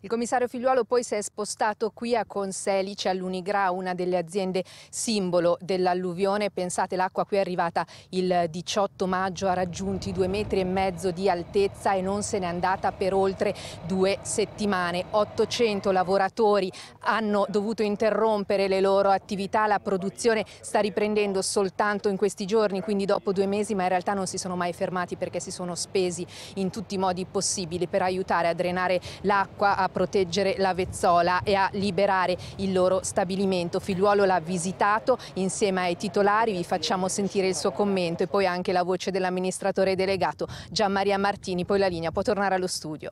Il commissario Figliuolo poi si è spostato qui a Conselice, all'Unigra, una delle aziende simbolo dell'alluvione. Pensate, l'acqua qui è arrivata il 18 maggio, ha raggiunto i due metri e mezzo di altezza e non se n'è andata per oltre due settimane. 800 lavoratori hanno dovuto interrompere le loro attività, la produzione sta riprendendo soltanto in questi giorni, quindi dopo due mesi, ma in realtà non si sono mai fermati perché si sono spesi in tutti i modi possibili per aiutare a drenare l'acqua, a proteggere la Vezzola e a liberare il loro stabilimento. Figliuolo l'ha visitato insieme ai titolari, vi facciamo sentire il suo commento e poi anche la voce dell'amministratore delegato Gianmaria Martini, poi la linea può tornare allo studio.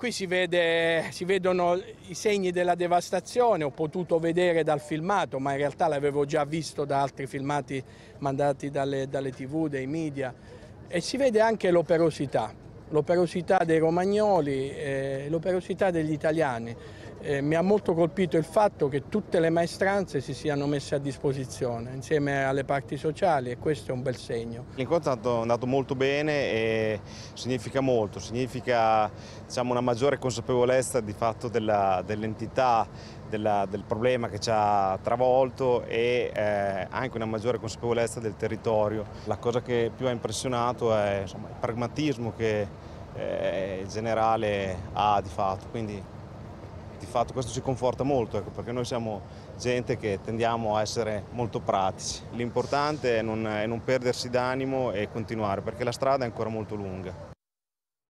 Qui si, vede, si, vedono i segni della devastazione, ho potuto vedere dal filmato, ma in realtà l'avevo già visto da altri filmati mandati dalle, dalle tv, dei media, e si vede anche l'operosità l'operosità dei romagnoli, eh, l'operosità degli italiani. Eh, mi ha molto colpito il fatto che tutte le maestranze si siano messe a disposizione insieme alle parti sociali e questo è un bel segno. L'incontro è andato molto bene e significa molto, significa diciamo, una maggiore consapevolezza di fatto dell'entità della, del problema che ci ha travolto e eh, anche una maggiore consapevolezza del territorio. La cosa che più ha impressionato è insomma, il pragmatismo che eh, il generale ha di fatto. Quindi, di fatto questo ci conforta molto, ecco, perché noi siamo gente che tendiamo a essere molto pratici. L'importante è è non perdersi d'animo e continuare, perché la strada è ancora molto lunga.